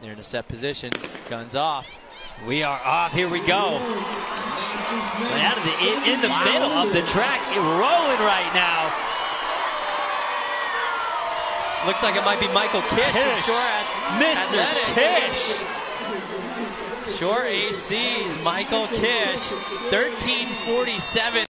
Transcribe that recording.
They're in a set position. Guns off. We are off. Here we go. But out of the in, in the middle of the track, rolling right now. Looks like it might be Michael Kish. Kish. Shore Mr. Kish. Shore AC's Michael Kish, 1347.